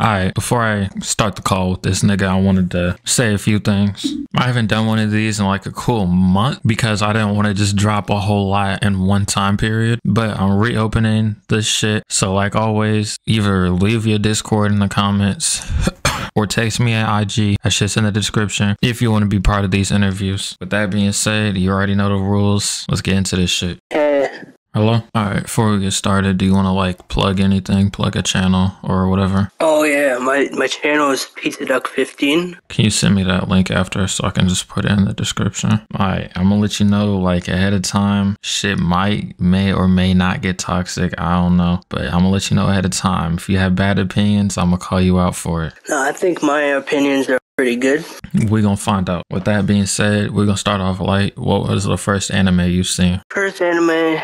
Alright, before I start the call with this nigga, I wanted to say a few things. I haven't done one of these in like a cool month because I didn't want to just drop a whole lot in one time period. But I'm reopening this shit. So, like always, either leave your Discord in the comments or text me at IG. That shit's in the description if you want to be part of these interviews. With that being said, you already know the rules. Let's get into this shit. Hello? Alright, before we get started, do you want to like plug anything, plug a channel or whatever? oh yeah, my my channel is Pizza Duck 15. Can you send me that link after so I can just put it in the description? Alright, I'm gonna let you know like ahead of time. Shit might, may or may not get toxic. I don't know. But I'm gonna let you know ahead of time. If you have bad opinions, I'm gonna call you out for it. No, I think my opinions are pretty good. We're gonna find out. With that being said, we're gonna start off light. What was the first anime you've seen? First anime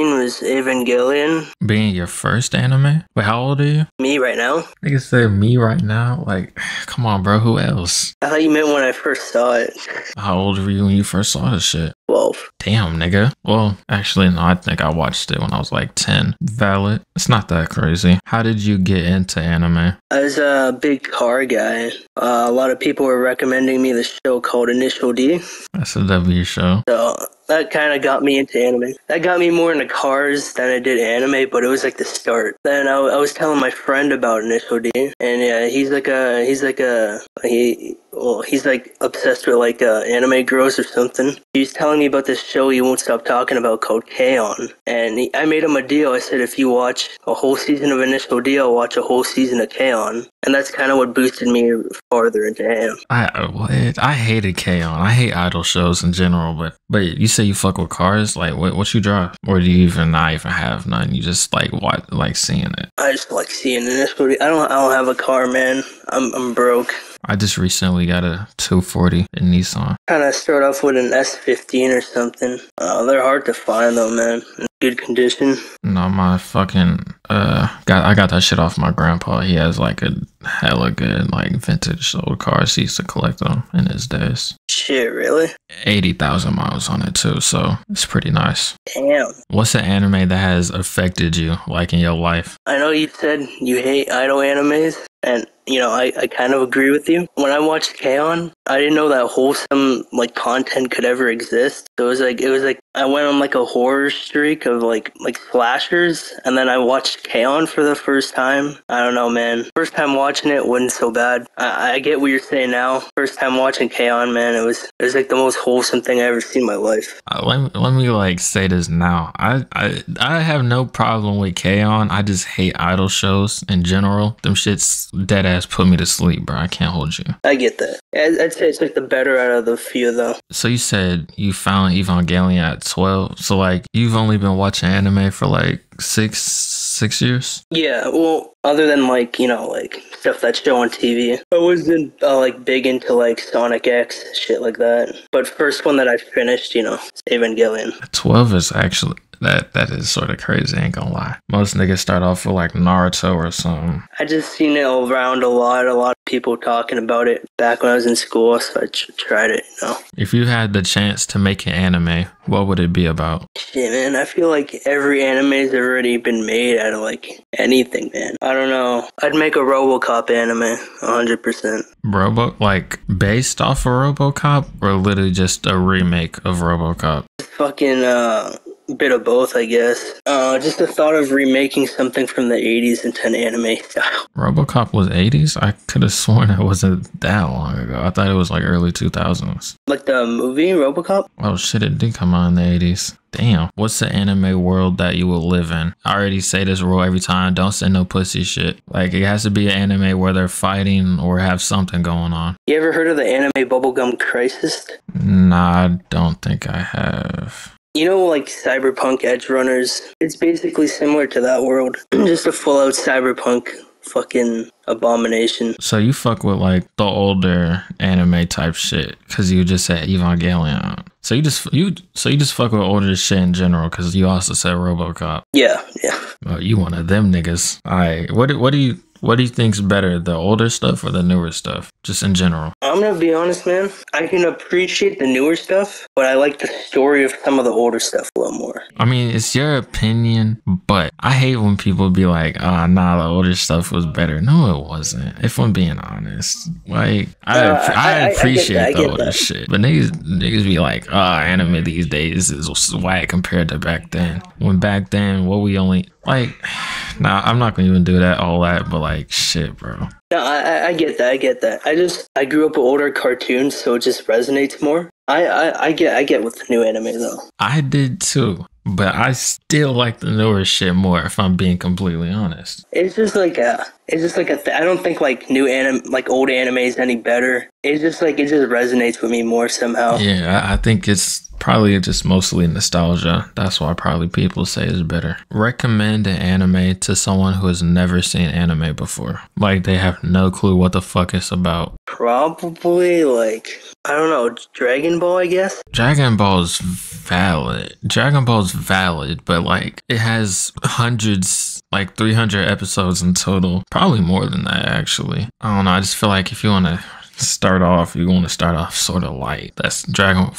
was Evangelion. Being your first anime? Wait, how old are you? Me right now. Nigga said me right now. Like, come on, bro. Who else? I thought you meant when I first saw it. How old were you when you first saw this shit? 12. Damn, nigga. Well, actually, no, I think I watched it when I was like 10. Valid. It's not that crazy. How did you get into anime? I was a big car guy. Uh, a lot of people were recommending me the show called Initial D. That's a W show. So that kind of got me into anime. That got me more into cars than I did anime, but it was like the start. Then I, I was telling my friend about Initial D, and yeah, he's like a he's like a he well he's like obsessed with like uh, anime girls or something. He was telling me about this show he won't stop talking about called K-On! and he, I made him a deal. I said if you watch a whole season of Initial D, I'll watch a whole season of K-On! and that's kind of what boosted me farther into him. I what? I hated! I hate idol shows in general, but but you say you fuck with cars? Like what? What you drive? Or do you even not even have none? You just like what? Like seeing it? I just like seeing Initial D. I don't I don't have a car, man. I'm I'm broke. I just recently got a 240 in Nissan. kind of start off with an S15 or something. Uh, they're hard to find though, man. Good condition. No, my fucking uh, got I got that shit off my grandpa. He has like a hella good like vintage old cars. He used to collect them in his days. Shit, really? Eighty thousand miles on it too, so it's pretty nice. Damn. What's an anime that has affected you, like in your life? I know you said you hate idol animes, and you know I, I kind of agree with you. When I watched K-On!, I didn't know that wholesome like content could ever exist. So it was like it was like I went on like a horror streak of like like slashers, and then I watched K-On! for the first time. I don't know, man. First time watching it wasn't so bad. I, I get what you're saying now. First time watching K-On!, man, it was it was like the most wholesome thing I ever seen in my life. Uh, let, me, let me like say this now. I, I I have no problem with K-On! I just hate idol shows in general. Them shits dead ass put me to sleep, bro. I can't hold you. I get that. I'd, I'd say it's like the better out of the few, though. So you said you found Evangelion at 12. So like you've only been watching anime for like six six years? Yeah, well, other than like you know like stuff that's show on TV, I wasn't uh, like big into like Sonic X shit like that. But first one that I finished, you know, Evangelion. 12 is actually that that is sort of crazy, ain't gonna lie. Most niggas start off with like Naruto or something. I just seen it around a lot, a lot of people talking about it back when I was in school, so I tr- tried it. You know, If you had the chance to make an anime, what would it be about? shit, man. I feel like every anime's already been made out of like anything, man. I don't know. I'd make a RoboCop anime, hundred percent. Robo like based off of RoboCop or literally just a remake of RoboCop? fucking uh bit of both i guess uh just the thought of remaking something from the 80s into an anime style RoboCop was 80s? I could have sworn it wasn't that long ago. I thought it was like early 2000s. like the movie robocop Oh shit, it did come out in the 80s. Damn. What's the anime world that you will live in? I already say this rule every time. Don't say no pussy shit. Like, it has to be an anime where they're fighting or have something going on. you ever heard of the anime bubblegum crisis Nah, I don't think I have. You know like cyberpunk edge runners it's basically similar to that world just a full out cyberpunk fucking abomination So you fuck with like the older anime type shit because you just said Evangelion. So you just you so you just fuck with older shit in general because you also said RoboCop. yeah yeah Oh, you one of them niggas. Alright, what what do you What do you think's better, the older stuff or the newer stuff? Just in general. I'm gonna be honest, man. I can appreciate the newer stuff, but I like the story of some of the older stuff a little more. I mean, it's your opinion, but I hate when people be like, "Ah, nah, the older stuff was better." No, it wasn't. If I'm being honest, like I, Uh, I, I- I- I appreciate that, I the older that. shit, but niggas, niggas be like, "Ah, anime these days is whack compared to back then." When back then, what we only like, nah, I'm not gonna even do that all that, but like, shit, bro. No, I, I- get that. I get that. I just I grew up with older cartoons, so it just resonates more. I, I, I get I get with the new anime though. I did too, but I still like the newer shit more. If I'm being completely honest. It's just like a it's just like a th- I don't think like new anime like old anime is any better. It's just like it just resonates with me more somehow. Yeah, I, I think it's probably just mostly nostalgia. That's why probably people say it's better. Recommend an anime to someone who has never seen anime before. Like they have no clue what the fuck it's about. Probably like I don't know Dragon Ball I guess. Dragon Ball's valid. Dragon Ball's valid, but like it has hundreds, like 300 episodes in total. Probably more than that, actually. I don't know. I just feel like if you want to start off, you want to start off sort of light. That's Dragon.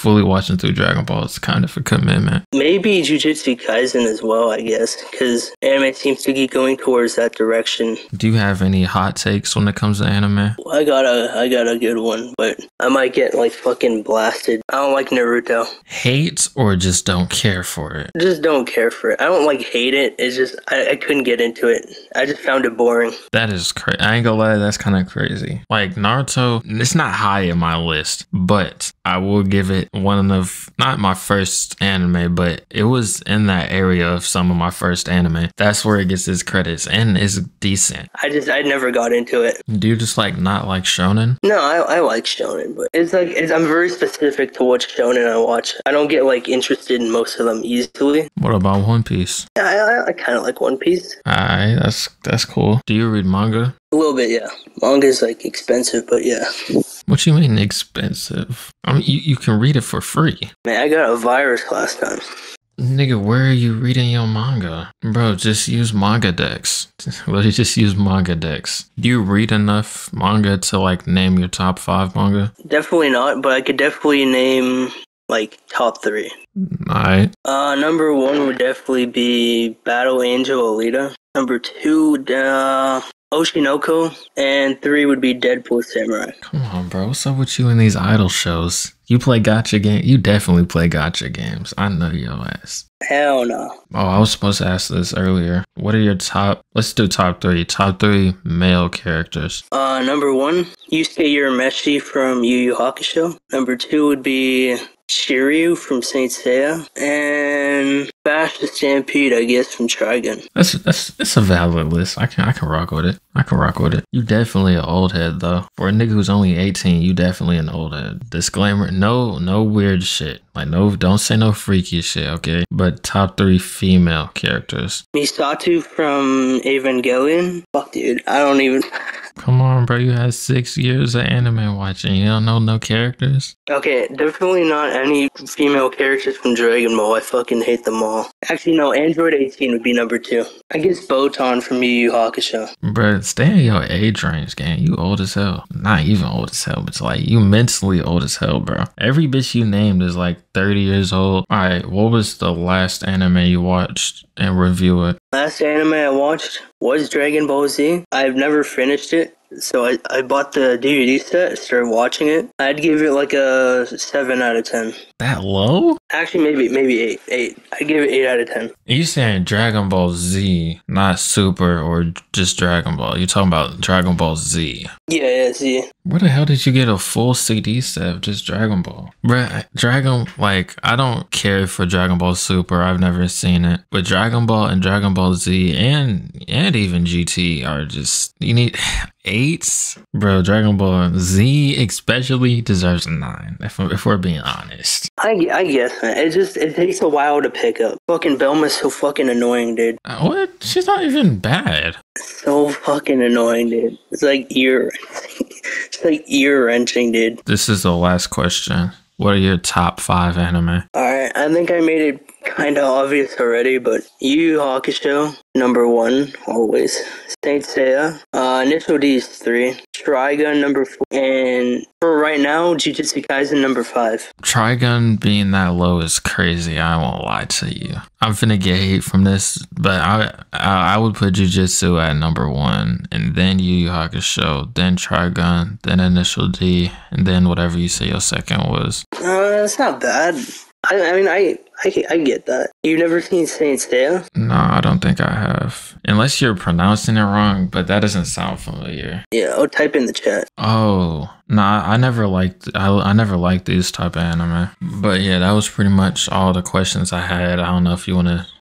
Fully watching through Dragon Ball is kind of a commitment. Maybe Jujutsu Kaisen as well I guess because anime seems to be going towards that direction. Do you have any hot takes when it comes to anime? I got a I got a good one, but I might get like fucking blasted. I don't like Naruto. Hate or just don't care for it? Just don't care for it. I don't like hate it. It's just I, I couldn't get into it. I just found it boring. That is crazy. I ain't gonna lie, that's kind of crazy. Like Naruto, it's not high in my list, but I will give it one of not my first anime, but it was in that area of some of my first anime. That's where it gets its credits and it's decent. I just I never got into it. Do you just like not like shonen? No, I, I like shonen, but it's like it's, I'm very specific to what shonen I watch. I don't get like interested in most of them easily. What about One Piece? I I, I kind of like One Piece Alright, that's that's cool. Do you read manga? A little bit. Yeah, manga's like expensive, but yeah. What you mean expensive? I mean, you, you can read it for free. Man, I got a virus last time. Nigga, where are you reading your manga? Bro, just use MangaDex. you just use MangaDex. Do you read enough manga to like name your top five manga? Definitely not, but I could definitely name like top three. Alright. Uh, number one would definitely be Battle Angel Alita. Number two, uh, Oshi no Ko, and three would be Deadpool Samurai. Come on, bro. What's up with you in these idol shows? You play gacha game? You definitely play gacha games. I know your ass. Hell no. Oh, I was supposed to ask this earlier. What are your top? Let's do top three. Top three male characters. Uh, number one, Yusuke Urameshi from Yu Yu Hakusho. Number two would be Shiryu from Saint Seiya, and Vash the Stampede, I guess, from Trigun. That's that's that's a valid list. I can I can rock with it. I can rock with it. You definitely an old head though. For a nigga who's only eighteen, you definitely an old head. Disclaimer: No, no weird shit. Like no, don't say no freaky shit. Okay. But top three female characters. Misato from Evangelion. Fuck, dude, I don't even. Come on, bro. You had six years of anime watching. You don't know no characters. Okay, definitely not any female characters from Dragon Ball. I fucking hate them all. Actually, no, Android 18 would be number two. I guess Botan from Yu Yu Hakusho. Bro, stay in your age range, gang. You old as hell. Not even old as hell, but it's like you mentally old as hell, bro. Every bitch you named is like 30 years old. Alright, what was the last anime you watched and review it? Last anime I watched was Dragon Ball Z. I've never finished it. So I, I bought the DVD set, started watching it. I'd give it like a seven out of ten. That low? Actually, maybe maybe eight. Eight. I'd give it eight out of ten. You saying Dragon Ball Z, not Super or just Dragon Ball. You're talking about Dragon Ball Z. Yeah, yeah, Z. Where the hell did you get a full CD set of just Dragon Ball? Bruh, Dragon, like, I don't care for Dragon Ball Super. I've never seen it. But Dragon Ball and Dragon Ball Z and and even GT are just, you need eights? Bro, Dragon Ball Z especially deserves a nine, if, if we're being honest. I, I guess. It just it takes a while to pick up. Fucking Bulma's so fucking annoying, dude. Uh, What? She's not even bad. So fucking annoying, dude. It's like ear, it's like ear wrenching, dude. This is the last question. What are your top five anime? All right, I think I made it kind of obvious already, but Yu Hakusho, number one, always. Saint Seiya, uh, Initial D is three, Trigun number four, and for right now, Jujutsu Kaisen number five. Trigun being that low is crazy. I won't lie to you. I'm finna get hate from this, but I I, I would put Jujutsu at number one, and then Yu Yu Hakusho, then Trigun, then Initial D, and then whatever you say your second was. Uh, it's not bad. I, I mean, I, I I get that. You've never seen Saint Seiya? No, I don't think I have. Unless you're pronouncing it wrong, but that doesn't sound familiar. Yeah, I'll type in the chat. Oh, nah, I never liked I, I never liked these type of anime. But yeah, that was pretty much all the questions I had. I don't know if you want to